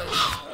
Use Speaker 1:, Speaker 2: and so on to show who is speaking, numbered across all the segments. Speaker 1: Oh.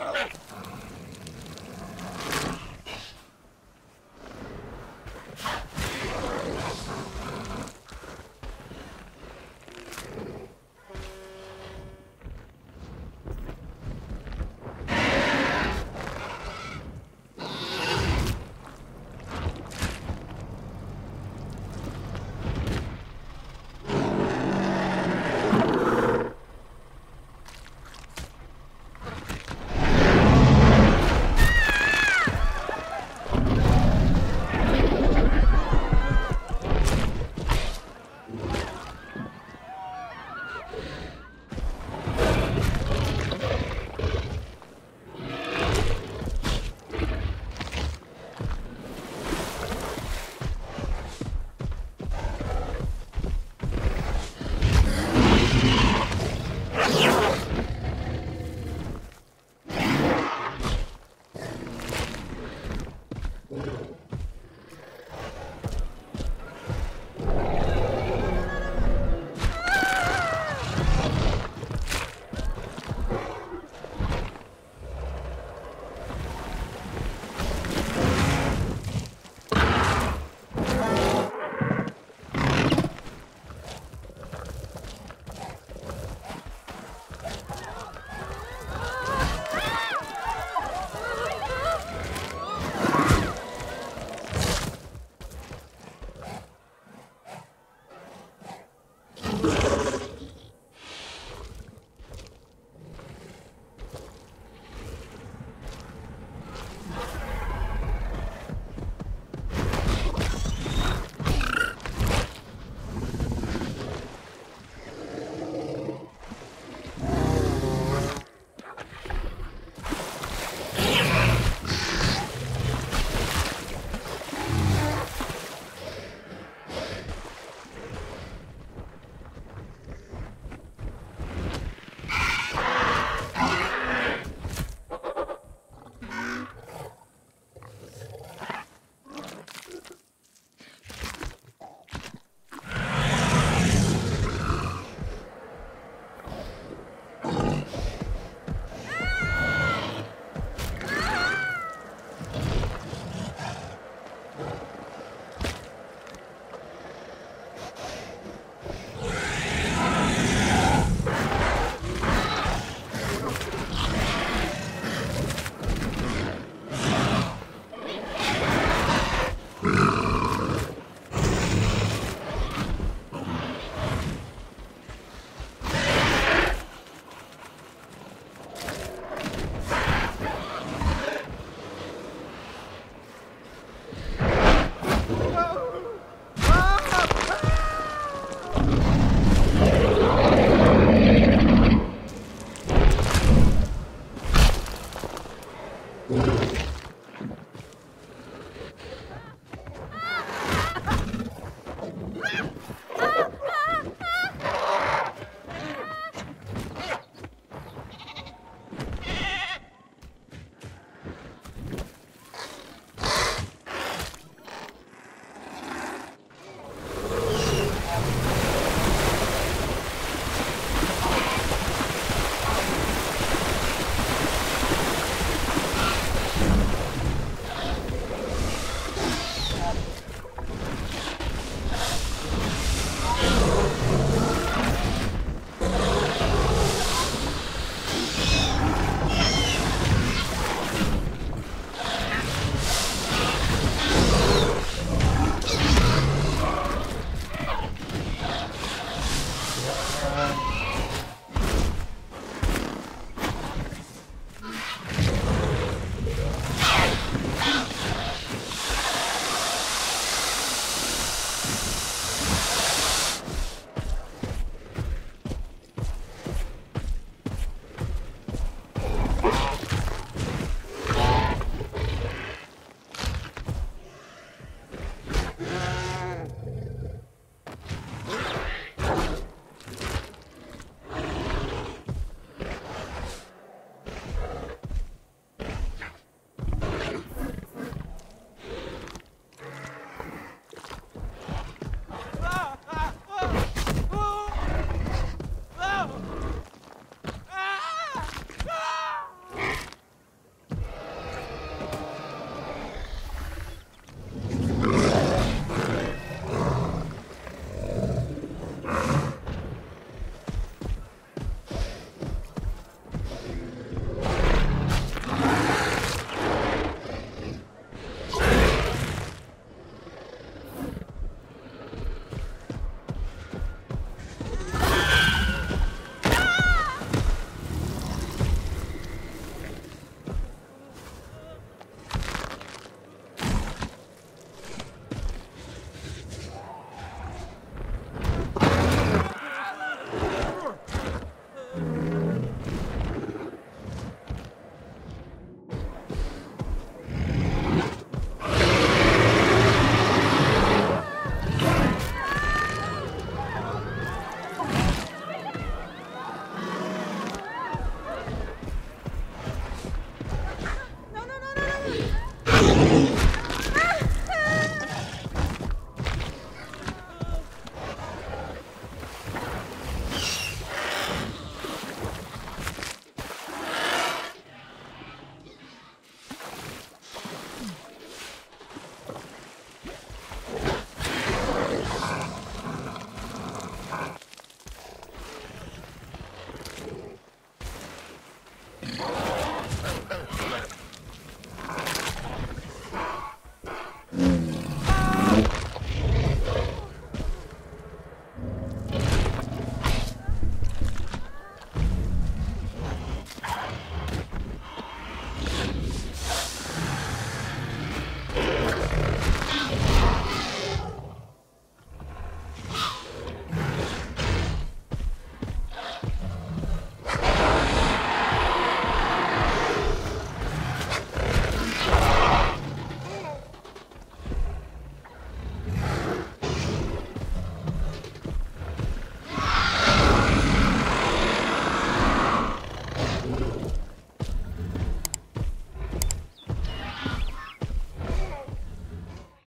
Speaker 2: Mm.